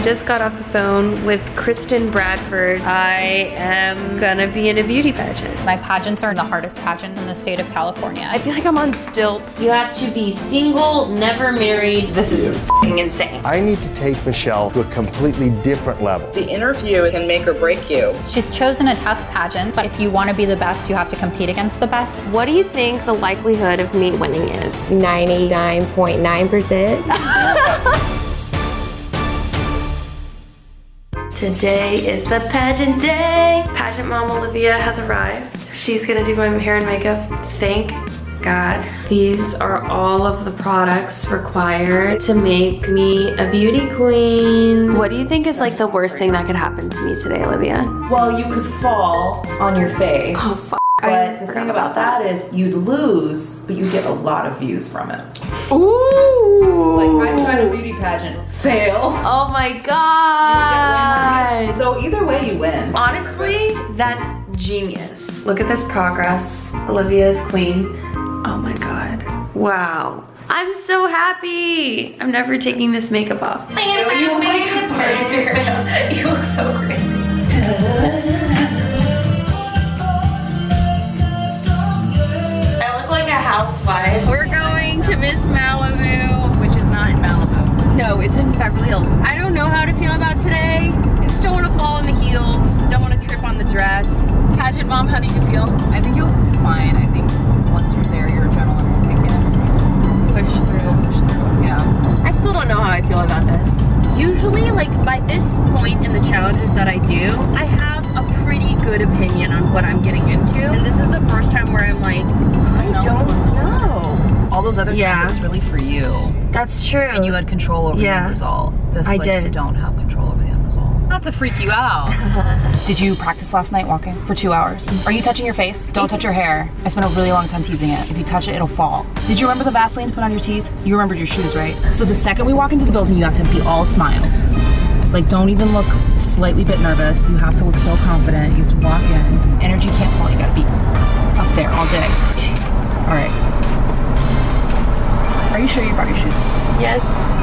I just got off the phone with Kristen Bradford. I am gonna be in a beauty pageant. My pageants are the hardest pageant in the state of California. I feel like I'm on stilts. You have to be single, never married. This is f***ing insane. I need to take Michelle to a completely different level. The interview can make or break you. She's chosen a tough pageant, but if you want to be the best, you have to compete against the best. What do you think the likelihood of me winning is? 99.9%. Today is the pageant day. Pageant mom Olivia has arrived. She's gonna do my hair and makeup. Thank God. These are all of the products required to make me a beauty queen. What do you think is like the worst thing that could happen to me today, Olivia? Well, you could fall on your face. Oh, f But the thing about that is you'd lose, but you get a lot of views from it. Ooh. Like I tried a beauty pageant, fail. Oh my God. So either way you win. Honestly, that's genius. Look at this progress. Olivia's queen. Oh my God. Wow. I'm so happy. I'm never taking this makeup off. you look so crazy. housewife. We're going to Miss Malibu. Which is not in Malibu. No, it's in Beverly Hills. I don't know how to feel about today. I just don't want to fall on the heels. Don't want to trip on the dress. Pageant mom, how do you feel? I think you'll do fine. I think once you're there, your adrenaline will kick in. Push through. Push through. Yeah. I still don't know how I feel about this. Usually, like by this point in the challenges that I do, I have a pretty good opinion on what I'm getting into. And this is the first time where I'm like, I don't know. All those other times Yeah. it was really for you. That's true. And you had control over the Yeah. end result. This, I like, You did. don't have control over the end result. Not to freak you out. Did you practice last night walking for two hours? Are you touching your face? Don't touch your hair. I spent a really long time teasing it. If you touch it, it'll fall. Did you remember the Vaseline to put on your teeth? You remembered your shoes, right? So the second we walk into the building, you have to be all smiles. Like, don't even look slightly bit nervous. You have to look so confident. You have to walk in. Energy can't fall. You gotta be up there all day. All right. Are you sure you brought your shoes? Yes.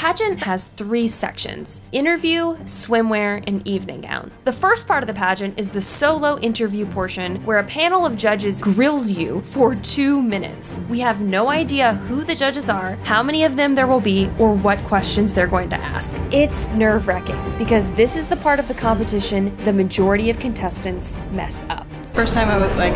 Pageant has three sections interview, swimwear, and evening gown. The first part of the pageant is the solo interview portion where a panel of judges grills you for two minutes. We have no idea who the judges are, how many of them there will be, or what questions they're going to ask. It's nerve wracking because this is the part of the competition the majority of contestants mess up. First time I was like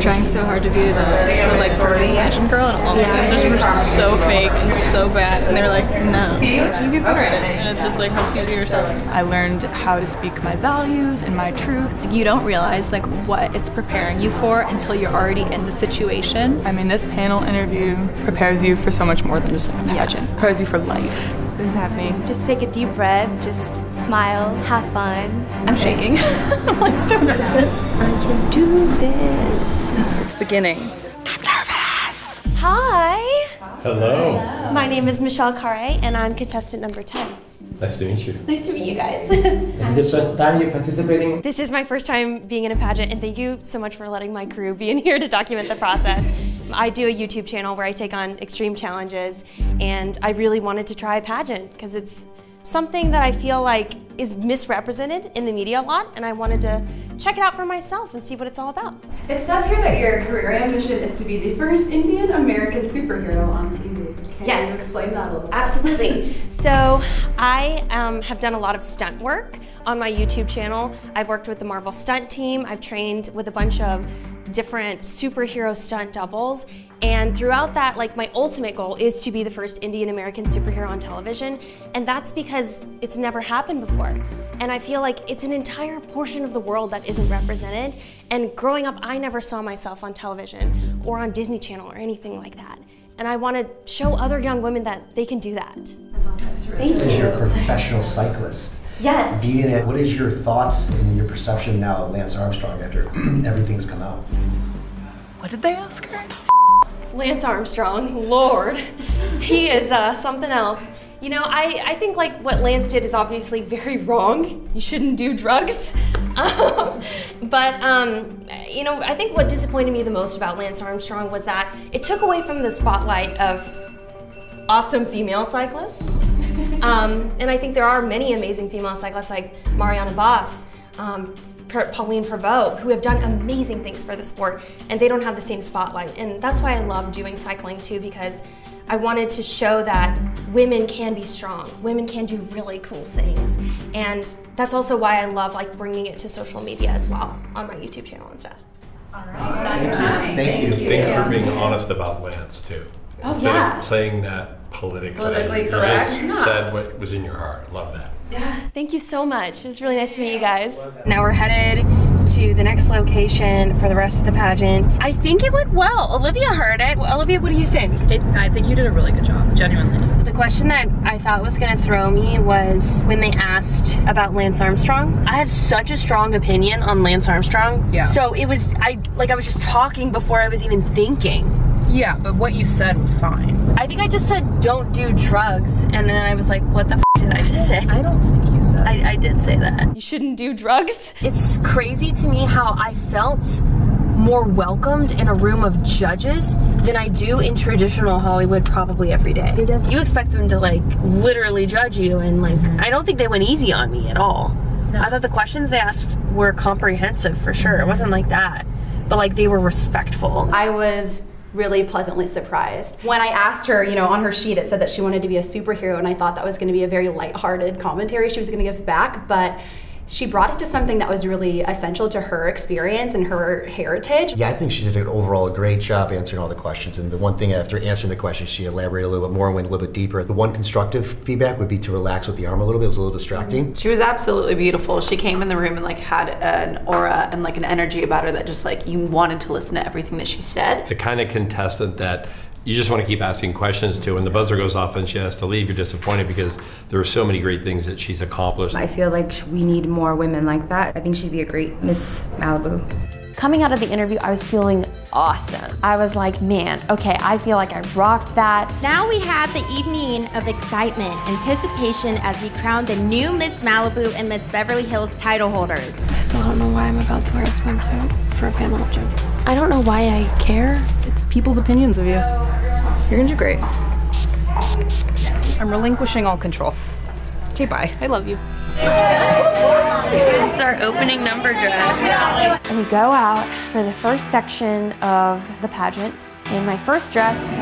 trying so hard to be the, the like perfect pageant girl, and all the answers were so fake and so bad, and they were like, no, you get better at it, and it just like helps you be yourself. I learned how to speak my values and my truth. You don't realize like what it's preparing you for until you're already in the situation. I mean, this panel interview prepares you for so much more than just a pageant. Prepares you for life. This is happening. Just take a deep breath, just smile, have fun. I'm shaking. I'm like so nervous. I can do this. It's beginning. I'm nervous. Hi, Hello. my name is Michelle Khare, and I'm contestant number 10. Nice to meet you. Nice to meet you guys. This is the first time you're participating. this is my first time being in a pageant, and thank you so much for letting my crew be in here to document the process. I do a YouTube channel where I take on extreme challenges, and I really wanted to try a pageant because it's something that I feel like is misrepresented in the media a lot, and I wanted to check it out for myself and see what it's all about. It says here that your career ambition is to be the first Indian American superhero on TV. Can Yes. you explain that a little bit? Absolutely. So I um, have done a lot of stunt work on my YouTube channel. I've worked with the Marvel stunt team. I've trained with a bunch of different superhero stunt doubles. And throughout that, like my ultimate goal is to be the first Indian American superhero on television. And that's because it's never happened before. And I feel like it's an entire portion of the world that isn't represented. And growing up, I never saw myself on television or on Disney Channel or anything like that. And I want to show other young women that they can do that. That's awesome. It's really Thank As you. you're a professional cyclist, Yes. being it, what is your thoughts and your perception now of Lance Armstrong after everything's come out? What did they ask her? Lance Armstrong, Lord, he is uh, something else. You know, I, I think like what Lance did is obviously very wrong. You shouldn't do drugs. Um, but, um, you know, I think what disappointed me the most about Lance Armstrong was that it took away from the spotlight of awesome female cyclists. Um, and I think there are many amazing female cyclists like Marianne Vos, um, Pauline Prevot, who have done amazing things for the sport, and they don't have the same spotlight. And that's why I love doing cycling too, because I wanted to show that women can be strong, women can do really cool things, and that's also why I love like bringing it to social media as well on my YouTube channel and stuff. All right. Thank you. Thanks for being honest about Lance too. Oh, Instead yeah. of playing that politically, Politically you just Yeah. said what was in your heart. Love that. Yeah, thank you so much. It was really nice to meet you guys. Now we're headed to the next location for the rest of the pageant. I think it went well. Olivia heard it. Olivia, what do you think? I think you did a really good job, genuinely. The question that I thought was gonna throw me was when they asked about Lance Armstrong. I have such a strong opinion on Lance Armstrong. Yeah. So it was, I like I was just talking before I was even thinking. Yeah, but what you said was fine. I think I just said don't do drugs, and then I was like, what the f did I just say? I don't think you said. I, I did say that. You shouldn't do drugs. It's crazy to me how I felt more welcomed in a room of judges than I do in traditional Hollywood probably every day. You expect them to like literally judge you and like mm-hmm. I don't think they went easy on me at all. I thought the questions they asked were comprehensive for sure. It wasn't like that. But like they were respectful. I was really pleasantly surprised. When I asked her, you know, on her sheet it said that she wanted to be a superhero and I thought that was going to be a very lighthearted commentary she was going to give back, but she brought it to something that was really essential to her experience and her heritage. Yeah, I think she did an overall great job answering all the questions. And the one thing after answering the questions, she elaborated a little bit more and went a little bit deeper. The one constructive feedback would be to relax with the arm a little bit. It was a little distracting. She was absolutely beautiful. She came in the room and like had an aura and like an energy about her that just like you wanted to listen to everything that she said. The kind of contestant that you just want to keep asking questions to. When the buzzer goes off and she has to leave, you're disappointed because there are so many great things that she's accomplished. I feel like we need more women like that. I think she'd be a great Miss Malibu. Coming out of the interview, I was feeling awesome. I was like, man, okay, I feel like I rocked that. Now we have the evening of excitement, anticipation as we crown the new Miss Malibu and Miss Beverly Hills title holders. I still don't know why I'm about to wear a swimsuit for a panel of judges. I don't know why I care. It's people's opinions of you. You're gonna do great. I'm relinquishing all control. Okay, bye. I love you. It's our opening number dress. And we go out for the first section of the pageant. In my first dress,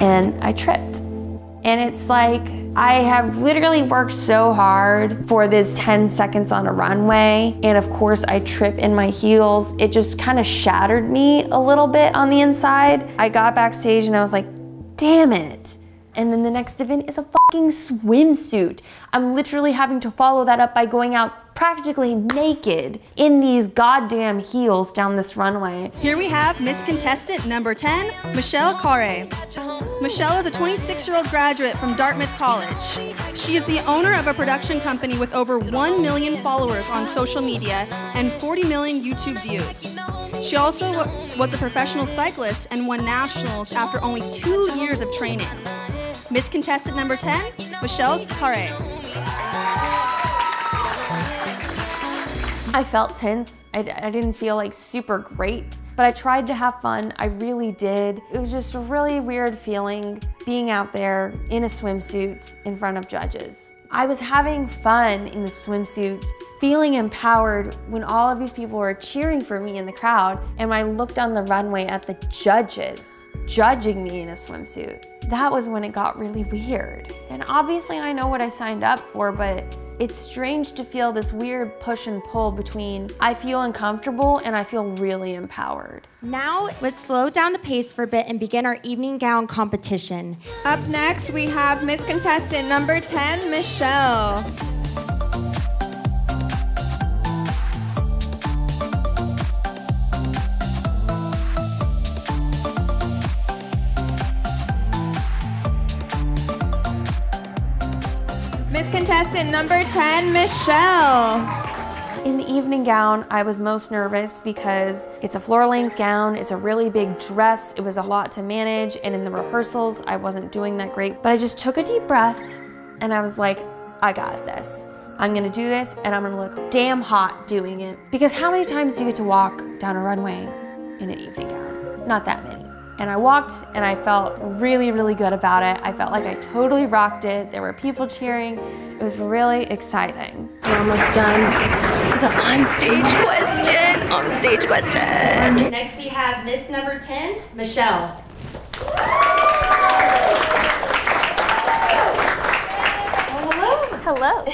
and I tripped. And it's like, I have literally worked so hard for this 10 seconds on a runway. And of course, I trip in my heels. It just kind of shattered me a little bit on the inside. I got backstage and I was like, damn it. And then the next event is a fucking swimsuit. I'm literally having to follow that up by going out practically naked in these goddamn heels down this runway. Here we have Miss Contestant number 10, Michelle Khare. Michelle is a 26 year old graduate from Dartmouth College. She is the owner of a production company with over 1 million followers on social media and 40 million YouTube views. She also was a professional cyclist and won nationals after only two years of training. Miss Contestant number 10, Michelle Khare. I felt tense. I, I didn't feel like super great, but I tried to have fun. I really did. It was just a really weird feeling being out there in a swimsuit in front of judges. I was having fun in the swimsuit, feeling empowered when all of these people were cheering for me in the crowd, and when I looked on the runway at the judges judging me in a swimsuit. That was when it got really weird. And obviously I know what I signed up for, but it's strange to feel this weird push and pull between I feel uncomfortable and I feel really empowered. Now, let's slow down the pace for a bit and begin our evening gown competition. Up next, we have Miss Contestant number 10, Michelle. Contestant number 10, Michelle. In the evening gown, I was most nervous because it's a floor length gown, it's a really big dress, it was a lot to manage, and in the rehearsals, I wasn't doing that great. But I just took a deep breath and I was like, I got this. I'm gonna do this and I'm gonna look damn hot doing it. Because how many times do you get to walk down a runway in an evening gown. Not that many. And I walked and I felt really, really good about it. I felt like I totally rocked it. There were people cheering. It was really exciting. We're almost done to the on-stage question. On-stage question. Next we have Miss number 10, Michelle. Hello.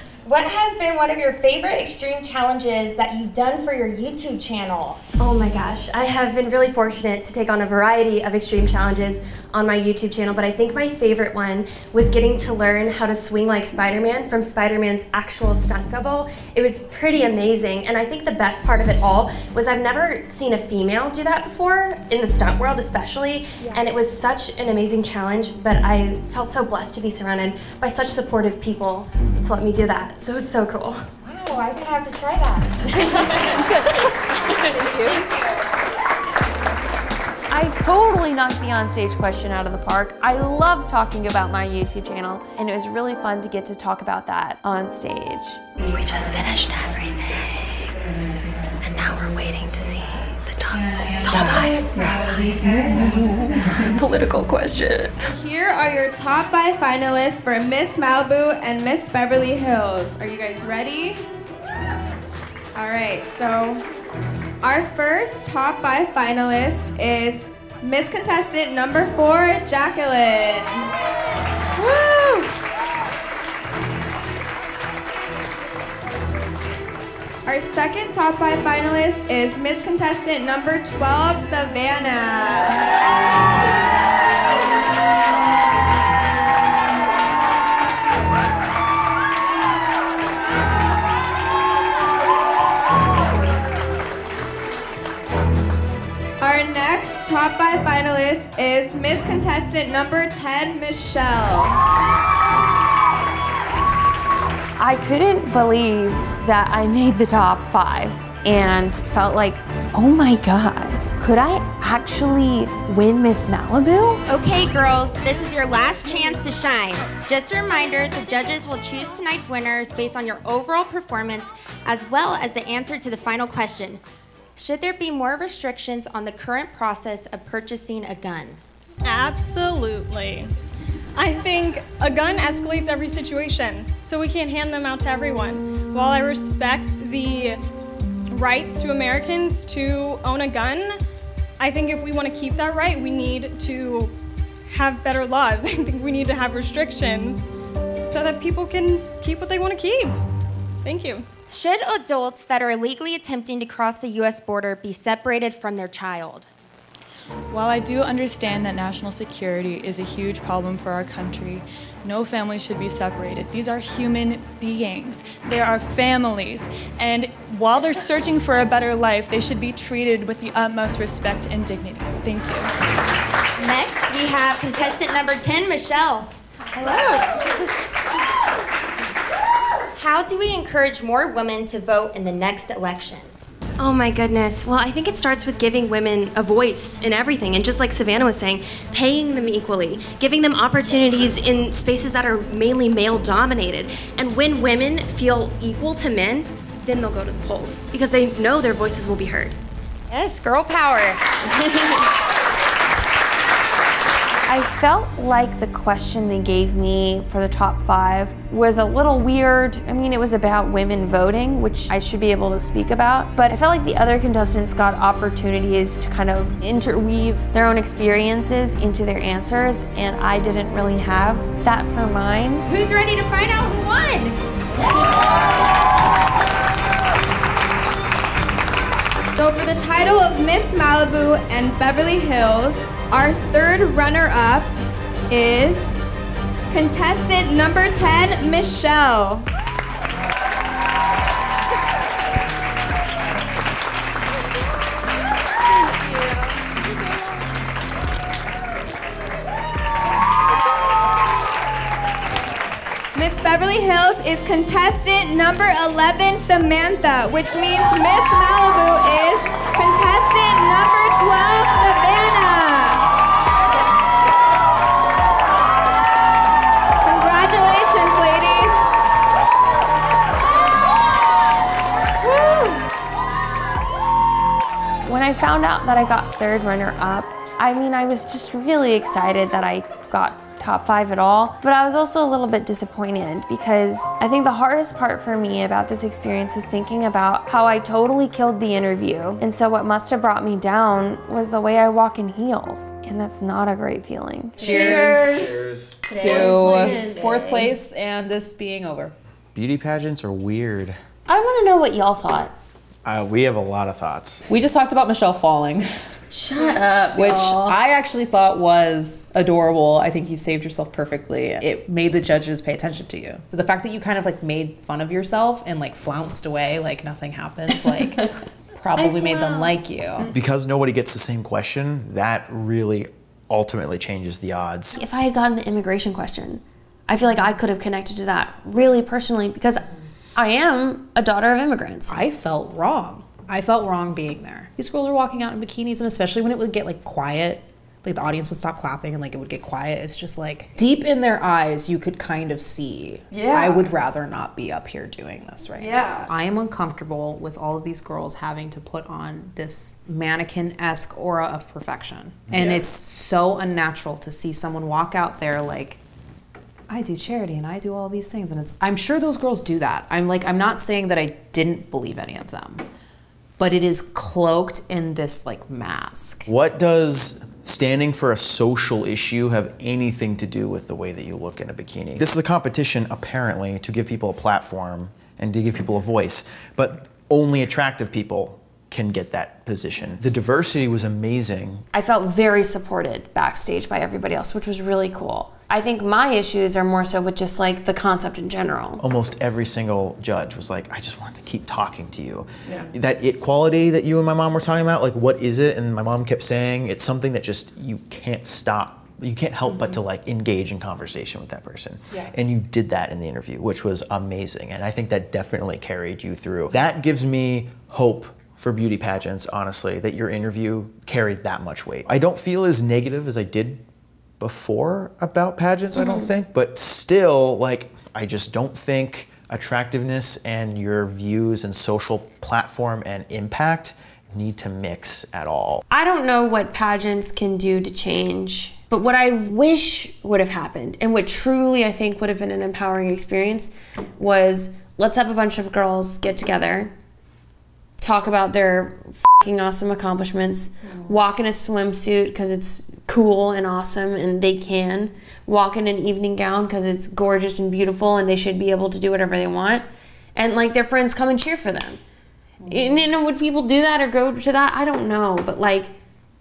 What has been one of your favorite extreme challenges that you've done for your YouTube channel? Oh my gosh, I have been really fortunate to take on a variety of extreme challenges on my YouTube channel, but I think my favorite one was getting to learn how to swing like Spider-Man from Spider-Man's actual stunt double. It was pretty amazing, and I think the best part of it all was I've never seen a female do that before, in the stunt world especially, and it was such an amazing challenge, but I felt so blessed to be surrounded by such supportive people to let me do that. So it was so cool. Wow, I'm gonna have to try that. I totally knocked the onstage question out of the park. I love talking about my YouTube channel, and it was really fun to get to talk about that on stage. We just finished everything. And now we're waiting to see the top, top five. Political question. Here are your top five finalists for Miss Malibu and Miss Beverly Hills. Are you guys ready? All right, so our first top five finalist is Miss Contestant number four, Jacqueline. Woo! Our second top five finalist is Miss Contestant number 12, Savannah. Top five finalist is Miss Contestant number 10, Michelle. I couldn't believe that I made the top five and felt like, oh my God, could I actually win Miss Malibu? Okay, girls, this is your last chance to shine. Just a reminder the judges will choose tonight's winners based on your overall performance as well as the answer to the final question. Should there be more restrictions on the current process of purchasing a gun? Absolutely. I think a gun escalates every situation, so we can't hand them out to everyone. While I respect the rights to Americans to own a gun, I think if we want to keep that right, we need to have better laws. I think we need to have restrictions so that people can keep what they want to keep. Thank you. Should adults that are illegally attempting to cross the U.S. border be separated from their child? While I do understand that national security is a huge problem for our country, no family should be separated. These are human beings. They are families. And while they're searching for a better life, they should be treated with the utmost respect and dignity. Thank you. Next, we have contestant number 10, Michelle. Hello. How do we encourage more women to vote in the next election? Oh my goodness. Well, I think it starts with giving women a voice in everything. And just like Savannah was saying, paying them equally, giving them opportunities in spaces that are mainly male dominated. And when women feel equal to men, then they'll go to the polls because they know their voices will be heard. Yes, girl power. I felt like the question they gave me for the top five was a little weird. I mean, it was about women voting, which I should be able to speak about, but I felt like the other contestants got opportunities to kind of interweave their own experiences into their answers, and I didn't really have that for mine. Who's ready to find out who won? So for the title of Miss Malibu and Beverly Hills, our third runner-up is contestant number 10, Michelle. Miss Beverly Hills is contestant number 11, Samantha, which means Miss Malibu is contestant number 12, I found out that I got third runner up, I mean, I was just really excited that I got top five at all, but I was also a little bit disappointed because I think the hardest part for me about this experience is thinking about how I totally killed the interview. And so what must have brought me down was the way I walk in heels. And that's not a great feeling. Cheers. To fourth place and this being over. Beauty pageants are weird. I want to know what y'all thought. Uh, we have a lot of thoughts. We just talked about Michelle falling. Shut up, Which y'all. I actually thought was adorable. I think you saved yourself perfectly. It made the judges pay attention to you. So the fact that you kind of like made fun of yourself and like flounced away like nothing happens, like probably made them like you. Because nobody gets the same question, that really ultimately changes the odds. If I had gotten the immigration question, I feel like I could have connected to that really personally because I am a daughter of immigrants. I felt wrong. I felt wrong being there. These girls are walking out in bikinis, and especially when it would get like quiet, like the audience would stop clapping and like it would get quiet. It's just like deep in their eyes, you could kind of see. Yeah. I would rather not be up here doing this right Yeah. now. I am uncomfortable with all of these girls having to put on this mannequin esque aura of perfection. And Yeah. it's so unnatural to see someone walk out there like, I do charity and I do all these things. And it's, I'm sure those girls do that. I'm like, I'm not saying that I didn't believe any of them, but it is cloaked in this like mask. What does standing for a social issue have anything to do with the way that you look in a bikini? This is a competition, apparently, to give people a platform and to give people a voice, but only attractive people can get that position. The diversity was amazing. I felt very supported backstage by everybody else, which was really cool. I think my issues are more so with just like the concept in general. Almost every single judge was like, I just wanted to keep talking to you. Yeah. That it quality that you and my mom were talking about, like, what is it? And my mom kept saying, it's something that just you can't stop. You can't help but to mm-hmm. like engage in conversation with that person. Yeah. And you did that in the interview, which was amazing. And I think that definitely carried you through. That gives me hope for beauty pageants, honestly, that your interview carried that much weight. I don't feel as negative as I did before about pageants, I don't Mhm. think, but still, like, I just don't think attractiveness and your views and social platform and impact need to mix at all. I don't know what pageants can do to change, but what I wish would have happened and what truly I think would have been an empowering experience was let's have a bunch of girls get together, talk about their fucking awesome accomplishments, mm. walk in a swimsuit because it's cool and awesome and they can, walk in an evening gown because it's gorgeous and beautiful and they should be able to do whatever they want, and like their friends come and cheer for them. And, you know, would people do that or go to that? I don't know, but like,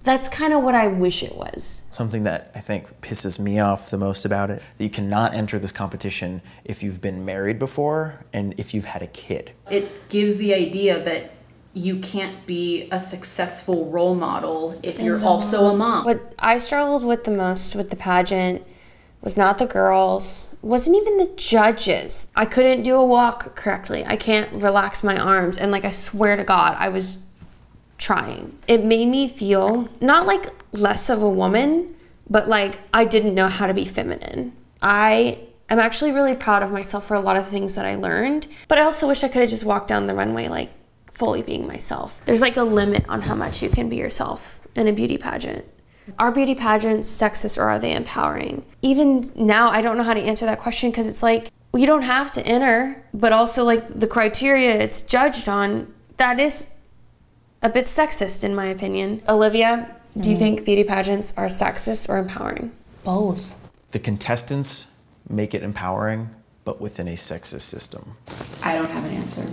that's kind of what I wish it was. Something that I think pisses me off the most about it, that you cannot enter this competition if you've been married before and if you've had a kid. It gives the idea that you can't be a successful role model if you're also a mom. What I struggled with the most with the pageant was not the girls, wasn't even the judges. I couldn't do a walk correctly. I can't relax my arms. And like, I swear to God, I was trying. It made me feel not like less of a woman, but like I didn't know how to be feminine. I am actually really proud of myself for a lot of things that I learned, but I also wish I could have just walked down the runway like fully being myself. There's like a limit on how much you can be yourself in a beauty pageant. Are beauty pageants sexist or are they empowering? Even now, I don't know how to answer that question because it's like, you don't have to enter, but also like the criteria it's judged on, that is a bit sexist in my opinion. Olivia, do you Mhm. think beauty pageants are sexist or empowering? Both. The contestants make it empowering, but within a sexist system. I don't have an answer.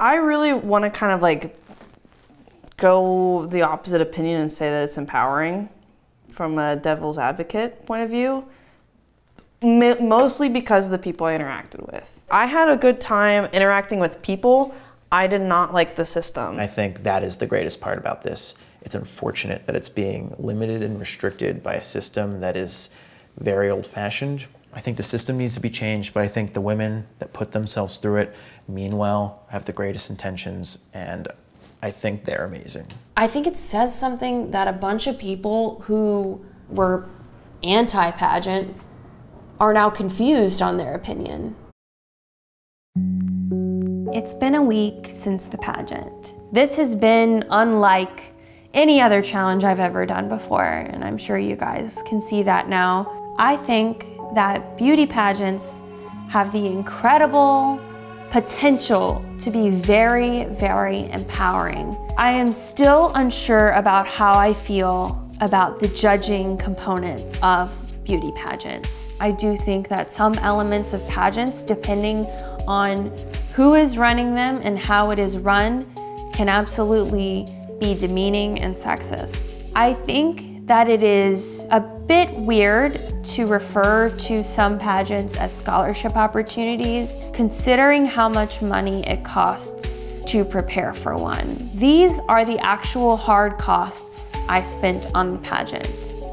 I really want to kind of like go the opposite opinion and say that it's empowering from a devil's advocate point of view. Mostly because of the people I interacted with. I had a good time interacting with people. I did not like the system. I think that is the greatest part about this. It's unfortunate that it's being limited and restricted by a system that is very old fashioned. I think the system needs to be changed, but I think the women that put themselves through it mean well, have the greatest intentions, and I think they're amazing. I think it says something that a bunch of people who were anti pageant are now confused on their opinion. It's been a week since the pageant. This has been unlike any other challenge I've ever done before, and I'm sure you guys can see that now. I think that beauty pageants have the incredible potential to be very, very empowering. I am still unsure about how I feel about the judging component of beauty pageants. I do think that some elements of pageants, depending on who is running them and how it is run, can absolutely be demeaning and sexist. I think that it is a bit weird to refer to some pageants as scholarship opportunities, considering how much money it costs to prepare for one. These are the actual hard costs I spent on the pageant.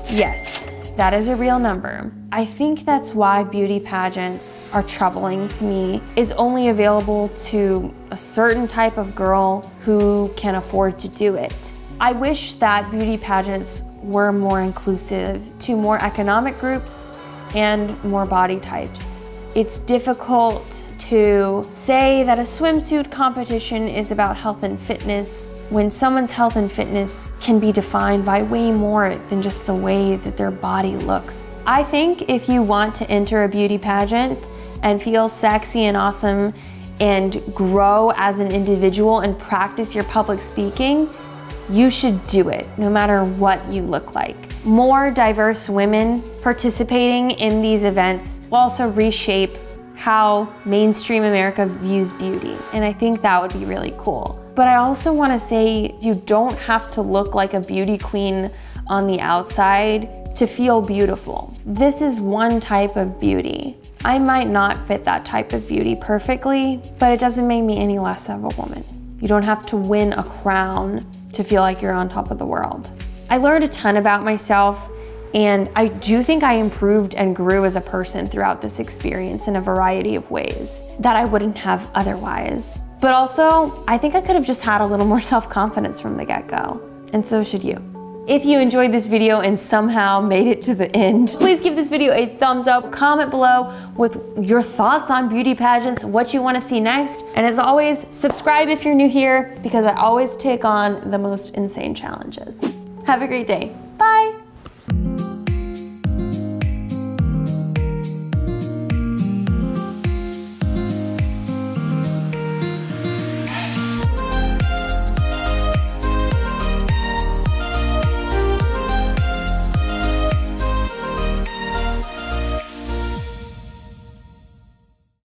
Yes, that is a real number. I think that's why beauty pageants are troubling to me, is only available to a certain type of girl who can afford to do it. I wish that beauty pageants were more inclusive to more economic groups and more body types. It's difficult to say that a swimsuit competition is about health and fitness when someone's health and fitness can be defined by way more than just the way that their body looks. I think if you want to enter a beauty pageant and feel sexy and awesome and grow as an individual and practice your public speaking, you should do it no matter what you look like. More diverse women participating in these events will also reshape how mainstream America views beauty. And I think that would be really cool. But I also want to say you don't have to look like a beauty queen on the outside to feel beautiful. This is one type of beauty. I might not fit that type of beauty perfectly, but it doesn't make me any less of a woman. You don't have to win a crown to feel like you're on top of the world. I learned a ton about myself and I do think I improved and grew as a person throughout this experience in a variety of ways that I wouldn't have otherwise. But also, I think I could have just had a little more self-confidence from the get-go. And so should you. If you enjoyed this video and somehow made it to the end, please give this video a thumbs up, comment below with your thoughts on beauty pageants, what you wanna see next. And as always, subscribe if you're new here because I always take on the most insane challenges. Have a great day. Bye.